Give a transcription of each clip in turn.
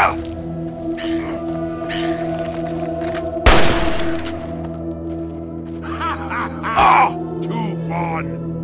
Too fun!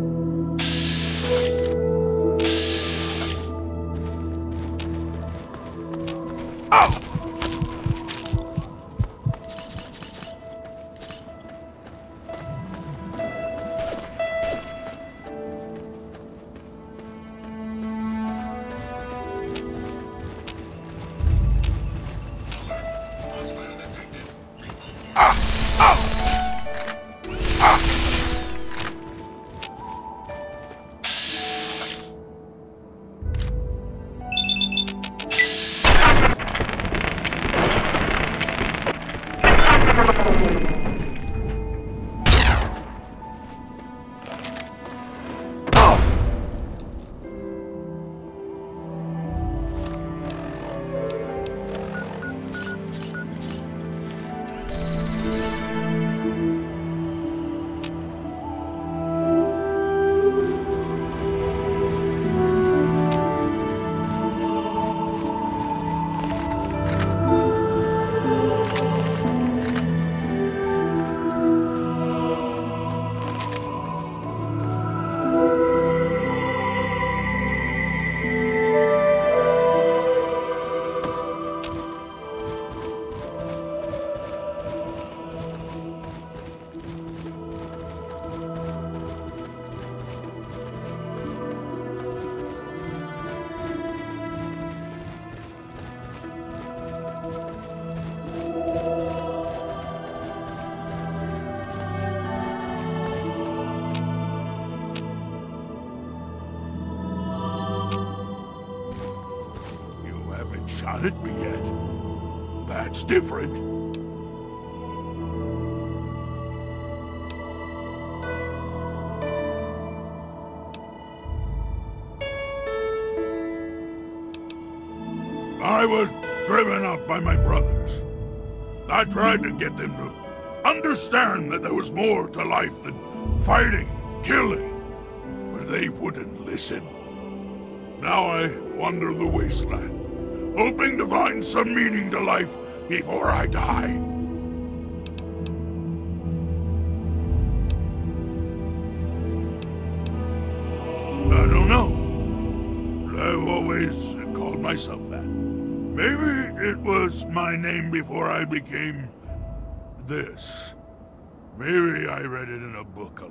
At me yet. That's different. I was driven out by my brothers. I tried to get them to understand that there was more to life than fighting, killing, but they wouldn't listen. Now I wander the wasteland, hoping to find some meaning to life before I die. I don't know. I've always called myself that. Maybe it was my name before I became this. Maybe I read it in a book a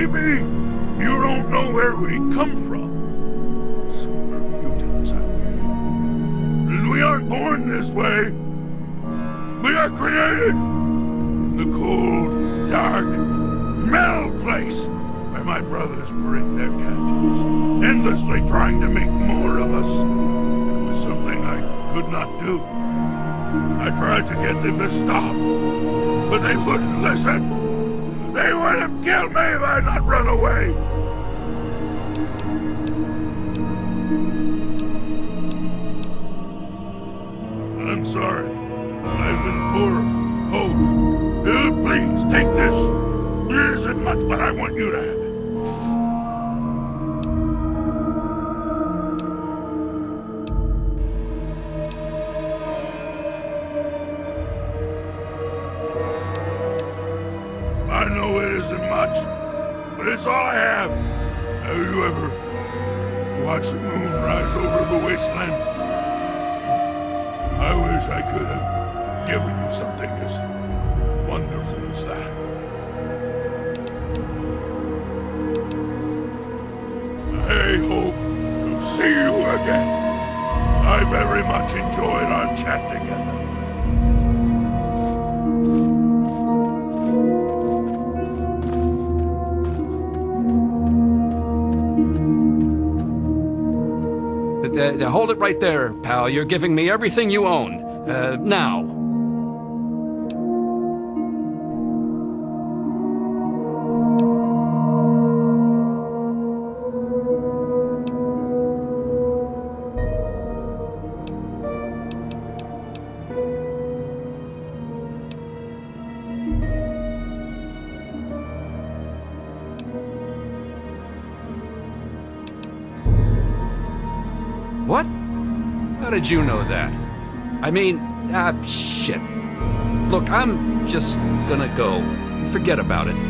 Maybe you don't know where we come from. Super mutants. We aren't born this way. We are created in the cold, dark, metal place where my brothers bring their captives, endlessly trying to make more of us. It was something I could not do. I tried to get them to stop, but they wouldn't listen. They would have killed me if I had not run away. I'm sorry. I've been poor host. Uh, please, take this. It isn't much, but I want you to have it. Isn't much, but it's all I have. Have you ever watched the moon rise over the wasteland? I wish I could have given you something as wonderful as that. I hope to see you again. I very much enjoyed our chat together. Hold it right there, pal. You're giving me everything you own. Uh, now. What? How did you know that? I mean, ah, shit. Look, I'm just gonna go. Forget about it.